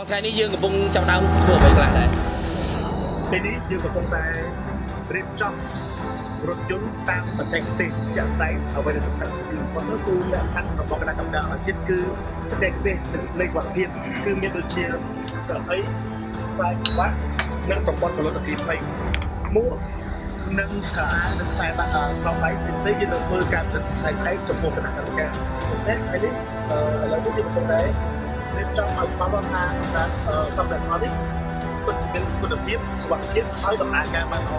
បងថ្ងៃនេះយើងកំពុងចាប់ដើមធ្វើអ្វីខ្លះដែរពេលនេះយើងកំពុងតែរៀបចំរថយន្តតាមបច្ចេកទេសជាក់ស្ដែងអ្វីដែលសំខាន់គឺប៉ុន្តែគឺលក្ខខណ្ឌរបស់គណៈកម្មការអជាតិគឺបច្ចេកទេសនៃសុខភាពគឺមានដូចជាកៅអីខ្សែក្បាច់និងប្រព័ន្ធផលិតភាពផ្សេងមួកនិងកានិងខ្សែបាក់ស្រោបដៃផ្សេងៗយើងនឹងធ្វើការទឹកផ្នែកស្អែកចំពោះគណៈកម្មការដូច្នេះថ្ងៃនេះឥឡូវនេះយើងកំពុងតែ រៀបចំឲ្យបានថាសម្រាប់ផលនេះពិតជាមានគុណភាពសុខភាពហើយដំណើរការបានល្អ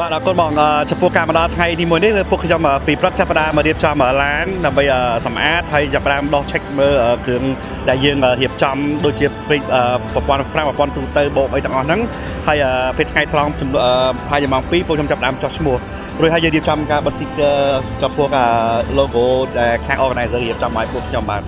បាទអរគុណបងចំពោះការមកដល់ថ្ងៃទី1នេះពួកខ្ញុំពីព្រឹកចាប់ផ្ដើមមករៀបចំឡានដើម្បីសម្អាតហើយចាប់ផ្ដើមដោះ check មើលគ្រឿងដែលយើងរៀបចំដូចជាប្រព័ន្ធប្រាំប្រព័ន្ធទូទៅបូកអីទាំងអស់ហ្នឹងហើយពេលថ្ងៃត្រង់ហើយម៉ោង2ពួកខ្ញុំចាប់ផ្ដើមចោះឈ្មោះរួចហើយយើងរៀបចំការបិទ sticker ចំពោះការ logo ដែលខាង organizer រៀបចំឲ្យពួកខ្ញុំបាទ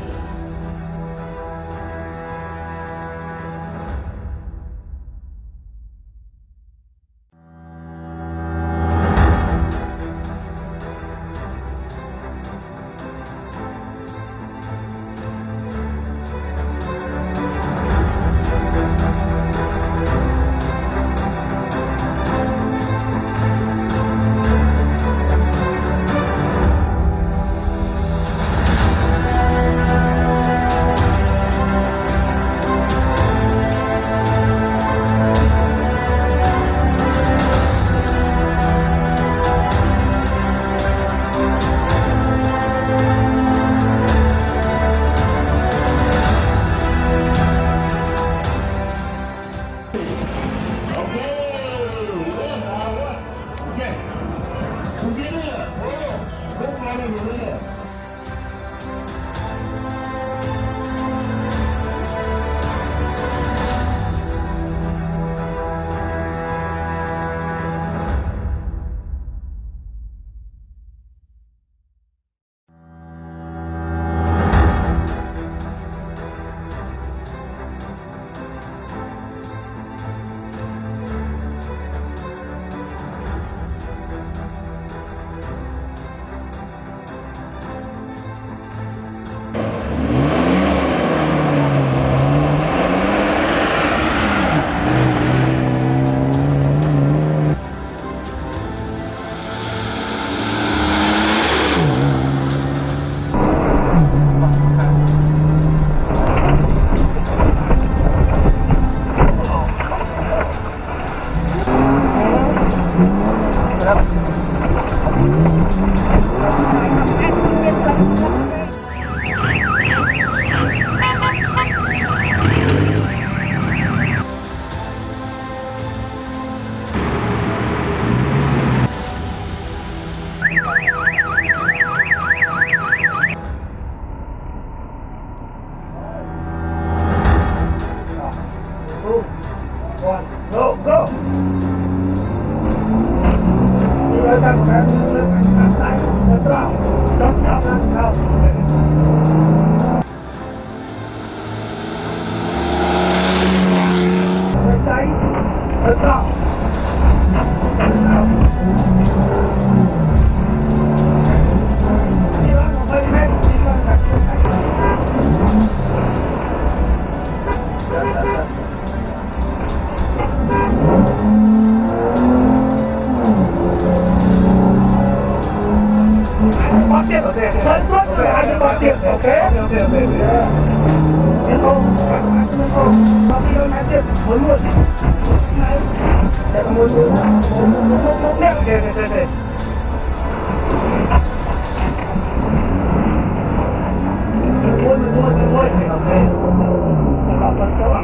发现了对，陈专嘴还没发现，OK？没有没有没有没有。然后，然后，他们又发现文墨镜，来，文墨镜，亮，对对对对。Thank you.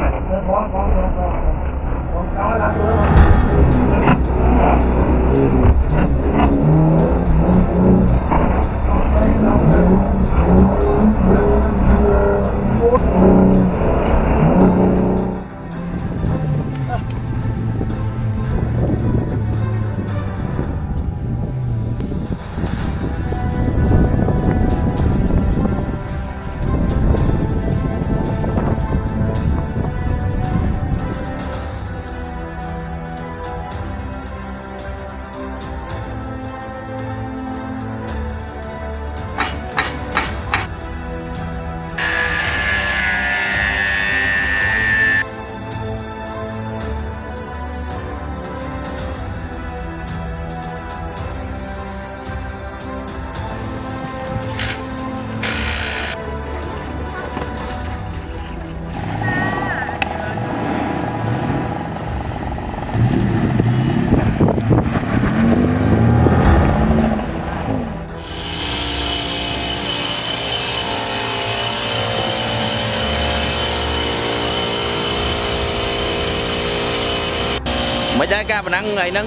ដែរការប៉ុណ្ណឹងថ្ងៃហ្នឹង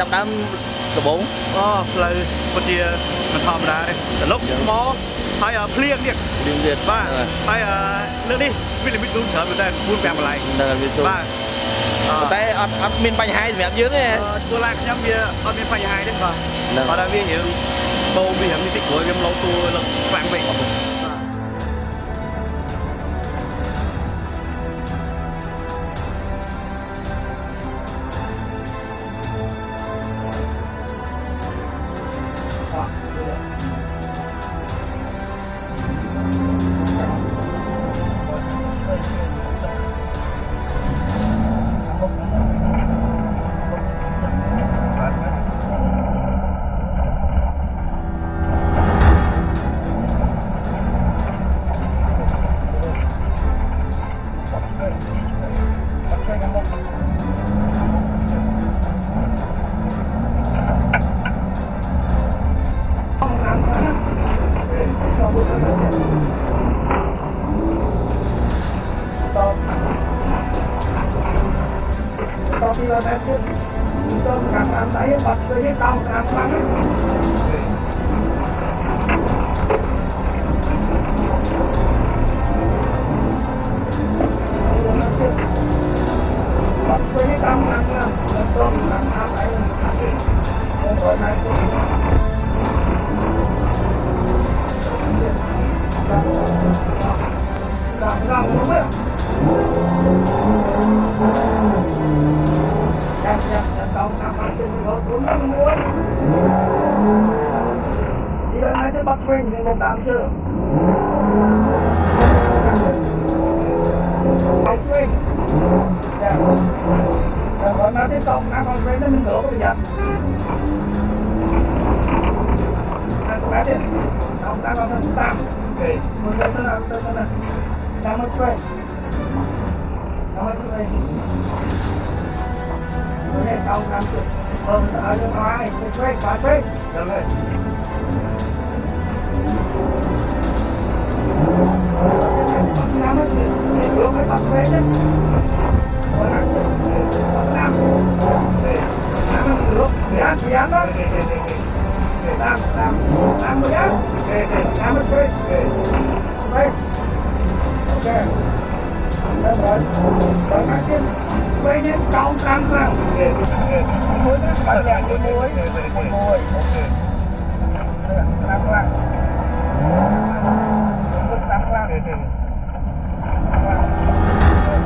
ចាប់ដើមដំបូងអូផ្លូវពិតជាមិនធម្មតាទេតលុកមកហើយភ្លៀងទៀតរៀងទៀតបាទហើយលើនេះវាលិមិតស៊ូច្រើនមែនតើ4 5កន្លែងនៅវាស៊ូបាទតែអត់អត់មានបញ្ហាសម្រាប់យើងទេទួលឡាខ្ញុំវាអត់មានបញ្ហាទេបាទហ្នឹងអត់ដល់វារៀងបូមវារៀងនេះតិចព្រោះវាម្លោតួលើខ្លាំងពេក តពីលើតែទៀតទៅខាងតាមដៃបាត់ទៅតាមខាងខ្លាំងបាត់ទៅតាមខាងខ្លាំងទៅខាងតាមដៃទៅ United Bắc Ninh ngày 8 giờ Bắc Ninh Dạ Còn nó tiếp tục, nó còn quên nó mình lửa bây giờ Nó cũng đã đến Ông ta còn thân 8 Thì mình lên tới ăn tới tới Đang mất quên Đang mất quên តាមណាមកវិញនឹងលោកប្រយ័ត្នតែតែតាមតាមតាមតាមគេមកទៅទៅទៅទៅតាមមកវិញតាមមកវិញ Hãy subscribe cho kênh Ghiền Mì Gõ Để không bỏ lỡ những video hấp dẫn với những câu căng thẳng muốn cả nhà muốn muối muốn muối tăng lặng muốn tăng lặng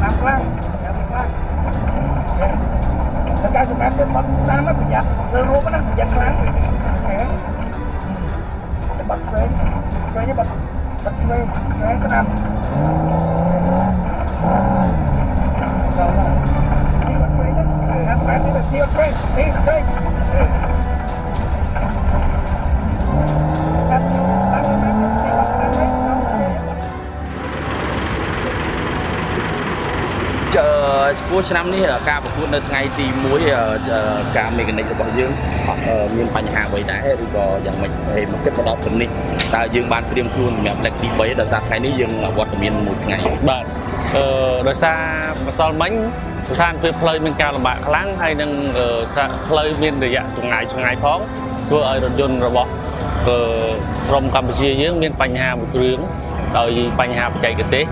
tăng lặng tất cả các bạn cái bật ra nó bị giặt nó luôn nó bị giặt lắm. Cái bật lên cho cái bật bật lên cái nam Thank you. Nào ចើចំពោះឆ្នាំនេះការប្រកួតនៅថ្ងៃទី1ការមេកានិករបស់យើងអត់មានបញ្ហាអ្វីដែរឬក៏យ៉ាងម៉េចហើយមកគិតមកដល់ពេលនេះតើយើងបានត្រៀមខ្លួនសម្រាប់លេខទី3ដោយសារថ្ងៃនេះយើងវត្តមានមួយថ្ងៃបាទអឺដោយសារម្សិលមិញ ស្ថានភាពផ្លូវមានការលំបាកខ្លាំងហើយនឹងអឺថាផ្លូវមានរយៈចម្ងាយឆ្ងាយផងធ្វើឲ្យរថយន្តរបស់អឺក្រុមកម្ពុជាយើងមានបញ្ហាមួយគ្រឿងដោយបញ្ហាបច្ចេកទេស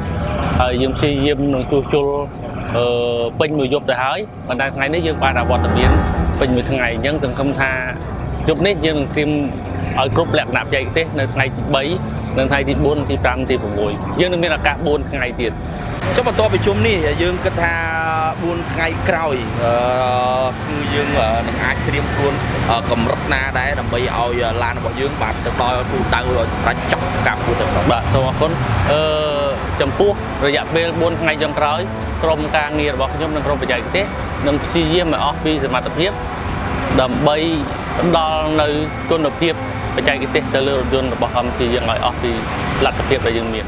ហើយយើងព្យាយាមនឹងជួសជុលអឺពេញមួយយប់ទៅហើយប៉ុន្តែថ្ងៃនេះយើងបានអវត្តមានពេញមួយថ្ងៃអញ្ចឹងសង្ឃឹមថាយប់នេះយើងនឹងត្រៀមឲ្យគ្រប់លក្ខណៈបច្ចេកទេសនៅថ្ងៃទី3និងថ្ងៃទី4ទី5ទី6យើងនឹងមានឱកាស4ថ្ងៃទៀតចុះបន្ទាប់ពីជុំនេះយើងគិតថា 4ថ្ងៃក្រោយអឺគឺយើងនឹងអាចត្រៀមខ្លួនកម្រិតណាដែរដើម្បីឲ្យឡានរបស់យើងបានទៅដល់គោលដៅសម្រាប់ចប់ការប្រកួតទៅដល់បាទសូមអរគុណអឺចំពោះរយៈពេល4ថ្ងៃចុងក្រោយក្រុមការងាររបស់ខ្ញុំនិងក្រុមបច្ចេកទេសនឹងព្យាយាមឲ្យអស់ពីសមត្ថភាពដើម្បីផ្ដល់នៅគុណភាពបច្ចេកទេសទៅលើរថយន្តរបស់កម្ពុជាយើងឲ្យអស់ពីលទ្ធភាពដែលយើងមាន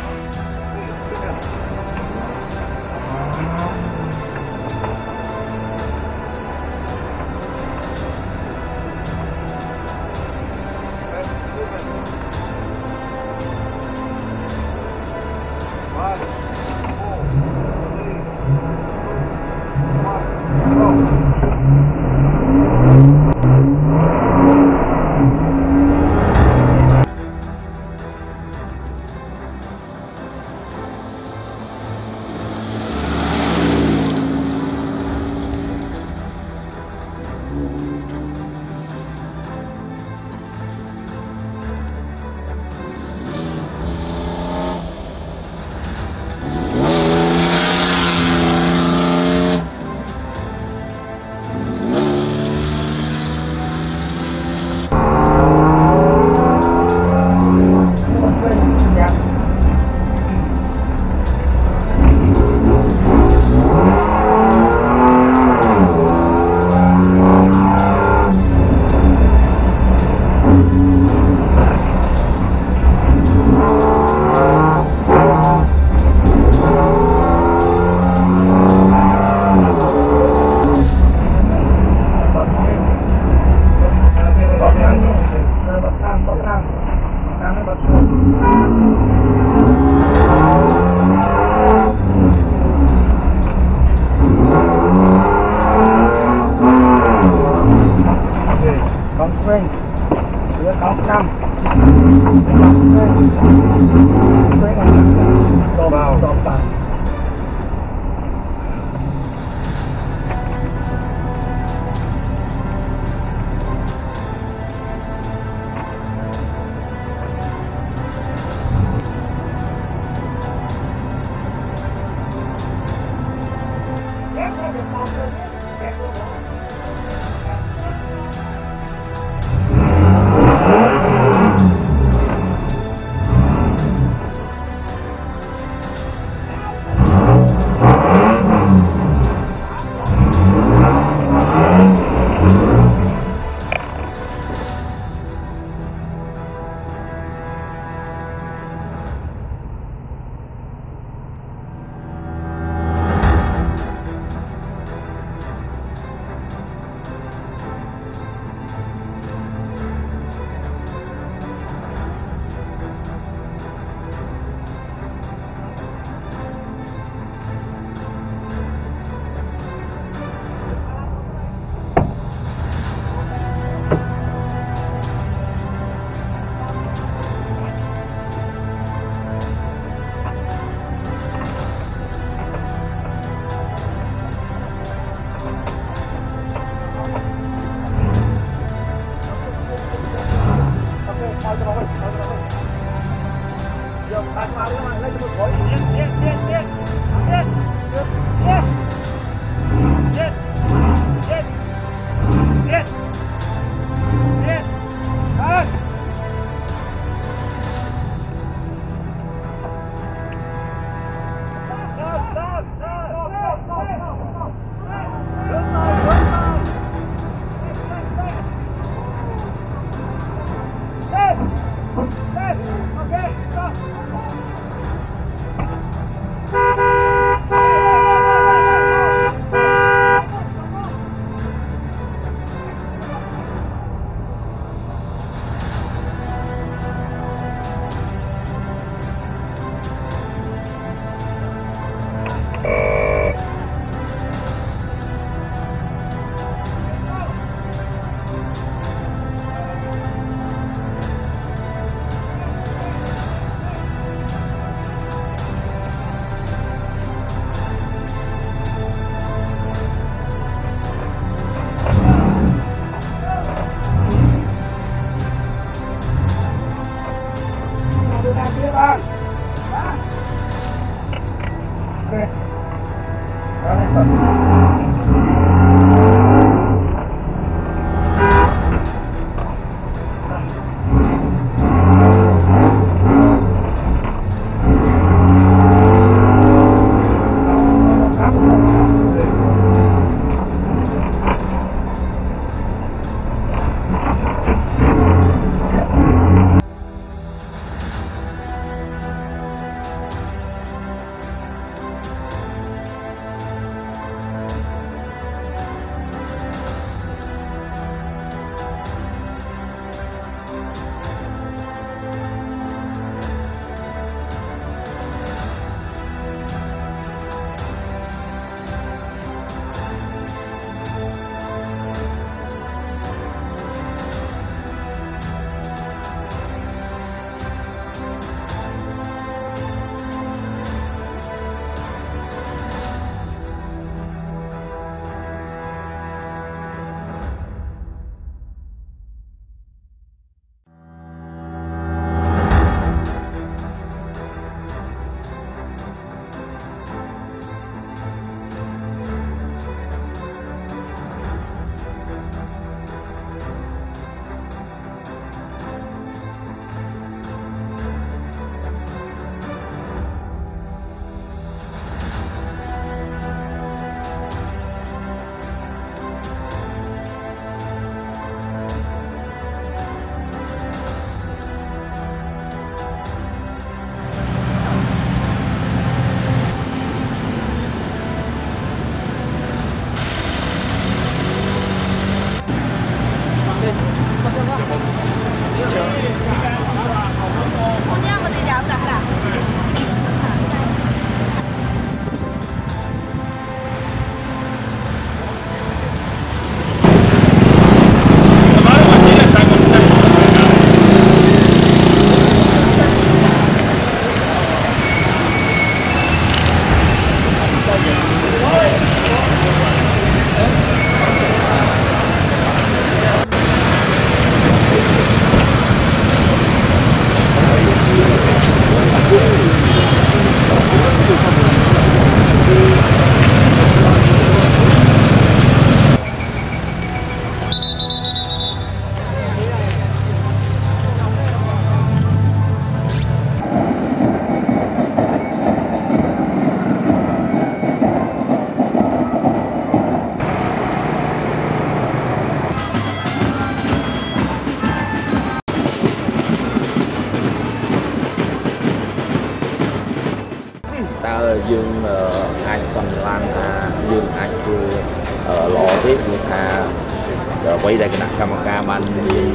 កម្មការបានមាន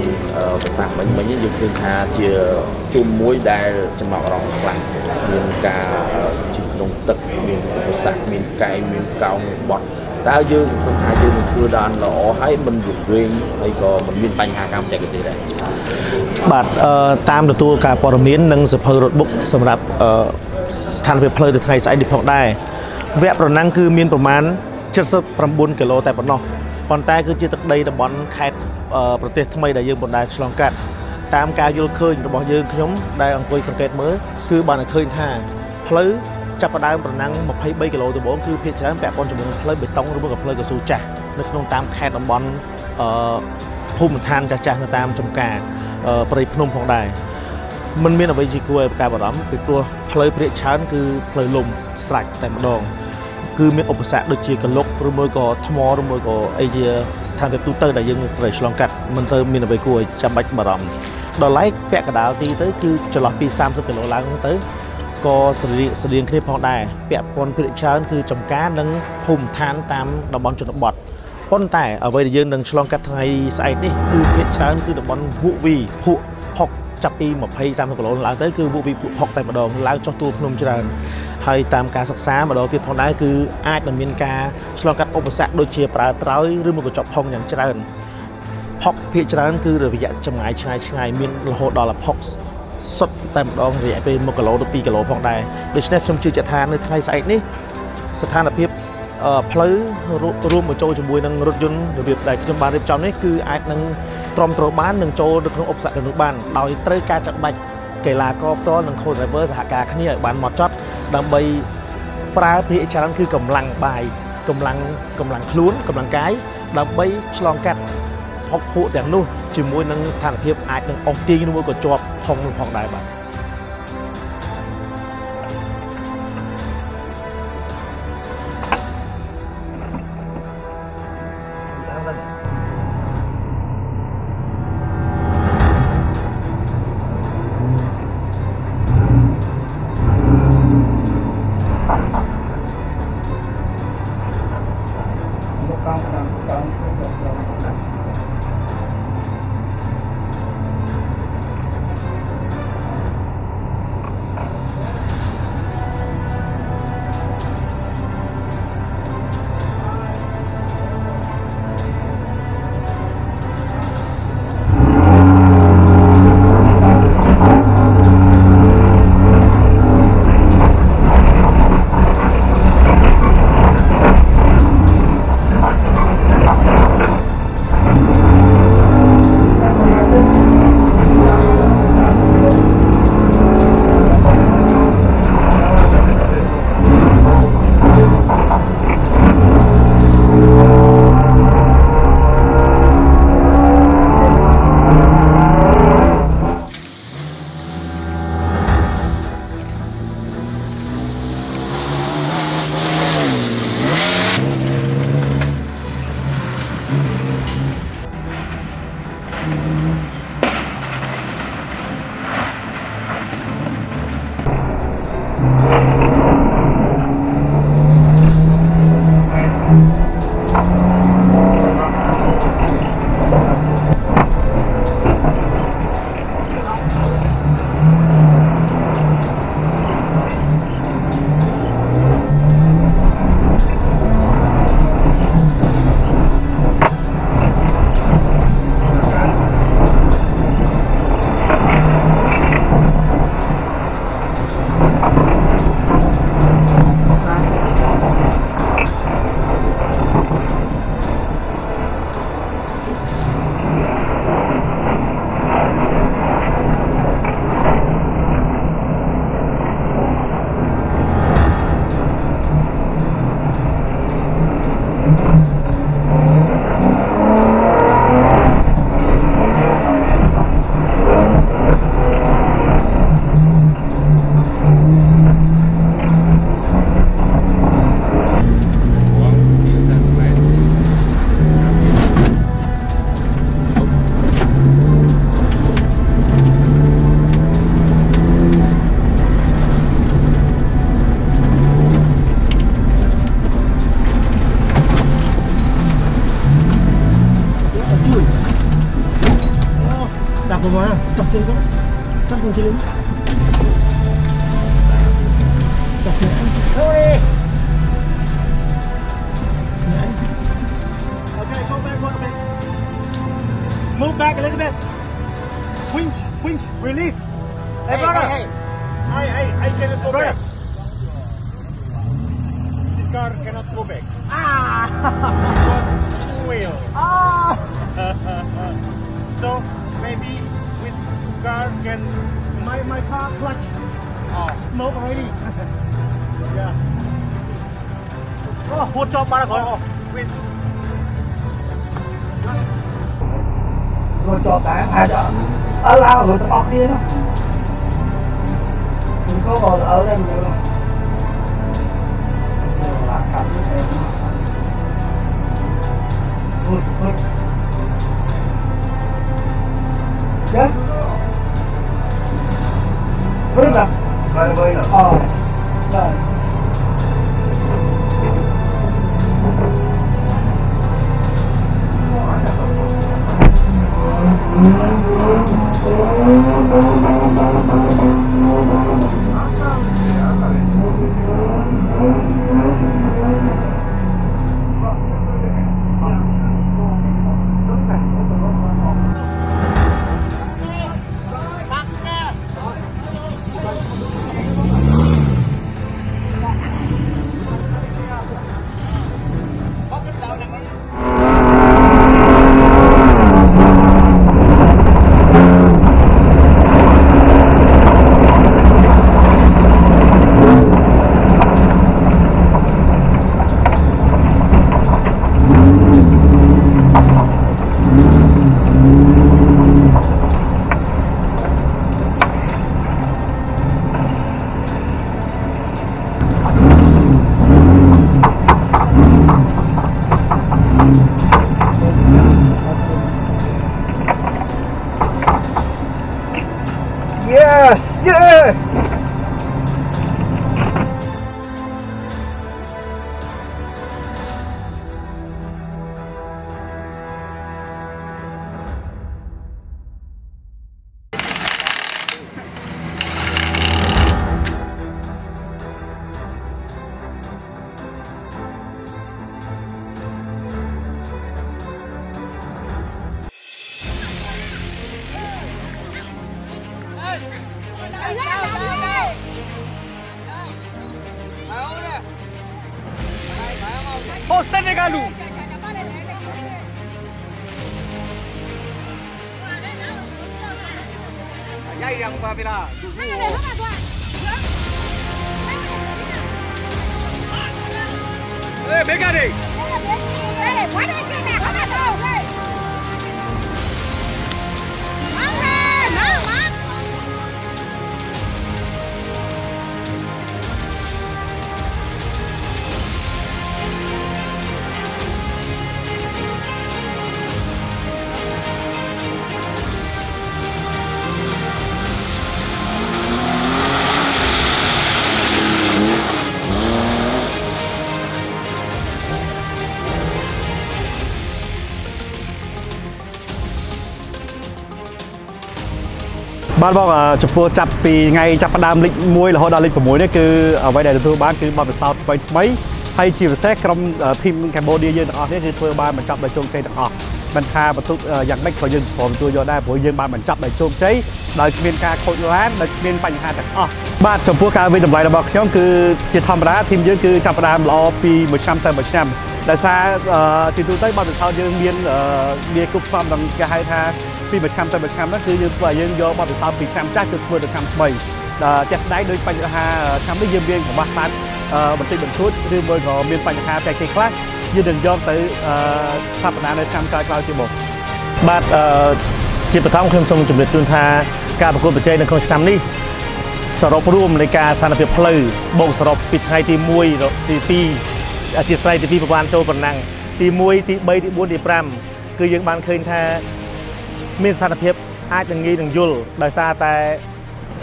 ប្រសាសន៍មិញមិញយើងឃើញថាជាជុំមួយដែលចំណាប់អារម្មណ៍ខ្លាំងមានការជិះក្នុងទឹកមានប្រសាសន៍មានកែងមានកោងបត់តើយើងសង្ឃឹមថាយើងនឹងធ្វើបានល្អហើយមិនវង្វេងហើយក៏មិនមានបញ្ហាកម្មបច្ចេកទេសដែរបាទតាមទទួលការព័ត៌មាននិងសភៅរត់បុកសម្រាប់ស្ថានភាពផ្លូវនៅថ្ងៃស្អែកនេះផងដែរវគ្គប្រណាំងគឺមានប្រមាណ79គីឡូតែប៉ុណ្ណោះ ប៉ុន្តែគឺជាទឹកដីតំបន់ខេត្តប្រទេសថ្មីដែលយើងមិនដែលឆ្លងកាត់តាមការយល់ឃើញរបស់យើងខ្ញុំដែលអង្គុយសង្កេតមើលគឺបានឃើញថាផ្លូវចាប់ផ្ដើមប្រណាំង23គីឡូដំបូងគឺភាគច្រើនពាក់ព័ន្ធជាមួយនឹងផ្លូវបេតុងឬមួយក៏ផ្លូវកស៊ូចាស់នៅក្នុងតាមខេត្តតំបន់អឺភូមិឋានចាស់ចាស់នៅតាមចំការព្រៃភ្នំផងដែរมันមានអ្វីជាគួរឲ្យការបារម្ភពីព្រោះផ្លូវព្រាកច្រើនគឺផ្លូវលំស្រាច់តែម្ដង គឺមានឧបសគ្គដូចជាកលុកឬមួយក៏ថ្មឬមួយក៏អីជាស្ថានភាពទូទៅដែលយើងត្រូវឆ្លងកាត់មិនសូវមានអ្វីគួរឲ្យចាំបាច់បារម្ភដល់ឡែកពាក់កដាលទីទៅគឺចន្លោះពី30គីឡូឡើងទៅក៏ស្រៀងស្រៀងគ្នាផងដែរពាក់ព័ន្ធភាគច្រើនគឺចំការនិងភូមិឋានតាមតំបន់ជនបទប៉ុន្តែអ្វីដែលយើងនឹងឆ្លងកាត់ថ្ងៃស្អែកនេះគឺភាគច្រើនគឺតំបន់វូវីភក់ផុកចាប់ពី20 30គីឡូឡើងទៅគឺវូវីភក់ផុកតែម្ដងឡើងចុះទួលភ្នំច្រើន ហើយតាមការសិក្សាម្ដងទៀតផងដែរគឺអាចនឹងមានការឆ្លងកាត់ឧបសគ្គដូចជាប្រើត្រើយឬមកកញ្ចក់ផុងយ៉ាងច្រើនផុកភាគច្រើនគឺរយៈចម្ងាយឆ្ងាយឆ្ងាយមានរហូតដល់ផុកសុទ្ធតែម្ដងរយៈពេល1គីឡូទៅ2គីឡូផងដែរដូច្នេះខ្ញុំជឿជាក់ថានៅថ្ងៃស្អែកនេះស្ថានភាពផ្លូវរួមបញ្ចូលជាមួយនឹងរថយន្តរបៀបដែលខ្ញុំបានរៀបចំនេះគឺអាចនឹងទ្រាំទ្របាននឹងចូលនៅក្នុងឧបសគ្គទាំងនោះបានដោយត្រូវការចាត់បាច់កីឡាករផ្ទាល់និង co-driver សហការគ្នាឲ្យបានហ្មត់ចត់ ដើម្បីប្រើភាគច្រើនគឺកម្លាំងបាយកម្លាំងកម្លាំងខ្លួនកម្លាំងកាយដើម្បីឆ្លងកាត់ហុកភក់ទាំងនោះជាមួយនឹងស្ថានភាពអាចនឹងអស់ទាញឬមួយក៏ជាប់ធំផងដែរបាទ clutch. Oh, smoke already. yeah. Oh, hút cho ba Oh, with rồi cho cả hai đỡ ở lao rồi tao bọc đi đó. Đừng có ngồi ở đây nhiều đâu lạc cầm hút hút 不是咱，咱可以了。啊，那。បាទបងអឺចំពោះចាប់ពីថ្ងៃចាប់ផ្ដើមលេខ1រហូតដល់លេខ6នេះគឺអ្វីដែលទទួលបានគឺបទពិសោធន៍ថ្មីថ្មីហើយជាពិសេសក្រុមធីមកម្ពុជាយើងទាំងអស់នេះគឺធ្វើបានបញ្ចប់ដោយជោគជ័យទាំងអស់មិនថាបន្ទុកយ៉ាងម៉េចក៏យើងព្រមទទួលយកដែរព្រោះយើងបានបញ្ចប់ដោយជោគជ័យដោយគ្មានការខូចឡានដោយគ្មានបញ្ហាទាំងអស់បាទចំពោះការវិតម្លៃរបស់ខ្ញុំគឺជាធម្មតាធីមយើងគឺចាប់ផ្ដើមល្អពីមួយឆ្នាំទៅមួយឆ្នាំដោយសារជាទូទៅបទពិសោធន៍យើងមានមានគ្រប់ផ្សំដល់គេហៅថា ពីមួយឆ្នាំទៅមួយឆ្នាំហ្នឹងគឺយើងធ្វើឲ្យយើងយកបទពិសោធន៍ពីឆ្នាំចាស់ទៅធ្វើទៅឆ្នាំថ្មីដល់ចាស់ស្ដែងដោយបញ្ហាឆ្នាំនេះយើងមានកង្វះខាតបន្តិចបន្តួចឬមួយក៏មានបញ្ហាតែគេខ្លះយើងនឹងយកទៅស្ថាបនានៅឆ្នាំក្រោយៗទៀតមកបាទអឺជាបឋមខ្ញុំសូមជម្រាបជូនថាការប្រកួតប្រជែងនៅក្នុងឆ្នាំនេះសរុបរួមនៃការស្ថានភាពផ្លូវបូកសរុបពីថ្ងៃទី1ដល់ទី2អធិស្ឋានទី2ប្រព័ន្ធចូលប៉ុណ្ណឹងទី1ទី3ទី4ទី5គឺយើងបានឃើញថា មានស្ថានភាពអាចនឹងងាយនឹងយល់ដោយសារតែ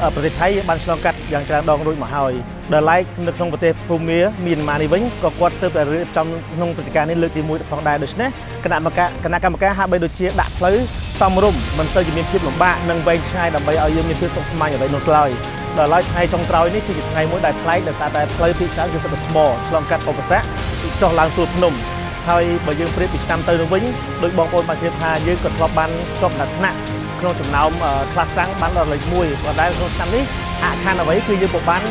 អឺប្រទេសថៃបានឆ្លងកាត់យ៉ាងច្រើនដងរួចមកហើយដែលឡែកនៅក្នុងប្រទេសភូមាមានម៉ានេះវិញក៏គាត់ទៅតែរៀបចំក្នុងព្រឹត្តិការណ៍នេះលើកទី1ផងដែរដូច្នេះគណៈកម្មការគណៈកម្មការហាក់បីដូចជាដាក់ផ្លូវសមរម្យមិនសូវជាមានភាពលំបាកនិងវែងឆ្ងាយដើម្បីឲ្យយើងមានភាពសុខស្មាញអ្វីនោះឡើយដល់ឡែកថ្ងៃចុងក្រោយនេះគឺជាថ្ងៃមួយដែលប្លែកដោយសារតែផ្លូវភាគច្រើនគឺសុទ្ធតែថ្មឆ្លងកាត់ឧបសគ្គចុះឡើងទួលភ្នំ ហើយបើយើងប្រៀបពីឆ្នាំទៅនឹងវិញដោយបងប្អូនបានជ្រាបថាយើងក៏ធ្លាប់បានជាប់ដាក់ថ្នាក់ក្នុងចំណោមខ្លះសាំងបានដល់លេខ1ប៉ុន្តែក្នុងឆ្នាំនេះអខណ្ឌអ្វីគឺយើងពុំបាន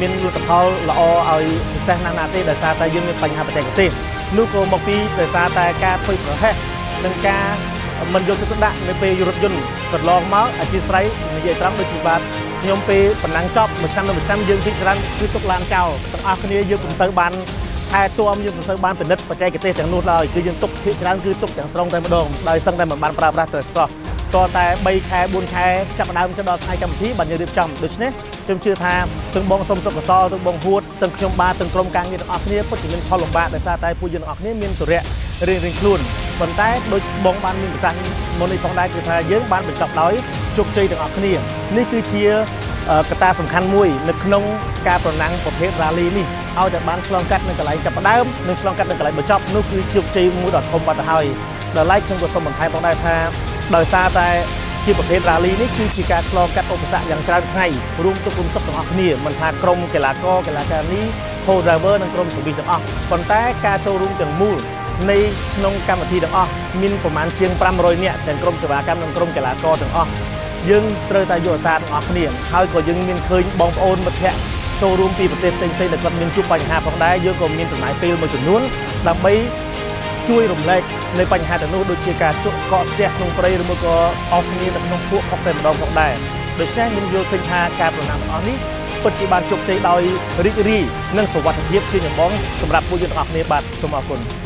មានលទ្ធផលល្អឲ្យពិសេសណាស់ណាទេដោយសារតែយើងមានបញ្ហាបច្ចេកទេសនោះក៏មកពីដោយសារតែការធ្វើប្រហែសនិងការមិនយកចិត្តទុកដាក់នៅពេលរថយន្តកន្លងមកអធិស្ឋាននិយាយត្រង់ដូចជាបាទខ្ញុំពេលប៉ុណ្ណឹងចប់មួយឆ្នាំទៅមួយឆ្នាំយើងទីច្រើនគឺទុកឡានចោលទាំងអស់គ្នាយើងពុំសូវបាន ថែទាំយើងមិនសូវបានពិនិត្យបច្ចេកទេសទាំងនោះឡើយគឺយើងទុកភាគច្រើនគឺទុកទាំងស្រុងតែម្ដងដោយសឹងតែមិនបានប្រើប្រាស់ទៅសោះតតែ3ខែ4ខែចាប់ដើមទៅដល់ថ្ងៃកម្មវិធីបានយើងរៀបចំដូច្នេះខ្ញុំជឿថាទាំងបងសុំសុខសល់ទាំងបងហួតទាំងខ្ញុំបាទទាំងក្រុមការងារទាំងអស់គ្នាពិតជាមានផលលំបាកដោយសារតែពួកយើងទាំងអស់គ្នាមានទុរៈរៀងរៀងខ្លួនប៉ុន្តែដូចបងបានមានប្រសាសន៍មុននេះផងដែរគឺថាយើងបានបញ្ចប់ដោយ ជោគជ័យទាំងអស់គ្នានេះគឺជាកត្តាសំខាន់មួយនៅក្នុងការប្រណាំងប្រភេទ rally នេះឲ្យតែបានឆ្លងកាត់នៅកន្លែងចាប់ផ្ដើមនិងឆ្លងកាត់នៅកន្លែងបញ្ចប់នោះគឺជោគជ័យមួយដ៏ធំបាត់ទៅហើយដល់ឡែកខ្ញុំក៏សូមបន្ថែមផងដែរថាដោយសារតែជាប្រភេទ rally នេះគឺជាការឆ្លងកាត់ឧបសគ្គយ៉ាងច្រើនថ្ងៃរួមទាំងគុណសុខទាំងអស់គ្នាមិនថាក្រុមកីឡាករកីឡាការី co-driver និងក្រុមសេវីទាំងអស់ប៉ុន្តែការចូលរួមទាំងមូលនៃក្នុងកម្មវិធីទាំងអស់មានប្រមាណជាង500នាក់ទាំងក្រុមសេវាកម្មនិងក្រុមកីឡាករទាំងអស់ យើងត្រូវតែយកអាសាទាំងអស់គ្នាហើយក៏យើងមានឃើញបងប្អូនមិត្តភ័ក្តិចូលរួមពីប្រទេសផ្សេងៗដែលគាត់មានជួបបញ្ហាផងដែរយើងក៏មានចំណាយពេលមួយចំនួនដើម្បីជួយរំលែកនៅបញ្ហាទាំងនោះដូចជាការជក់កកស្ទះក្នុងព្រៃឬមួយក៏អស់គ្នានៅក្នុងពួកខុសតែម្ដងផងដែរដូច្នេះខ្ញុំយល់ឃើញថាការប្រណាំងទាំងអស់នេះពិតជាបានជោគជ័យដោយរីករាយនិងសុវត្ថិភាពជាចម្បងសម្រាប់ពួកយើងទាំងអស់គ្នាបាទសូមអរគុណ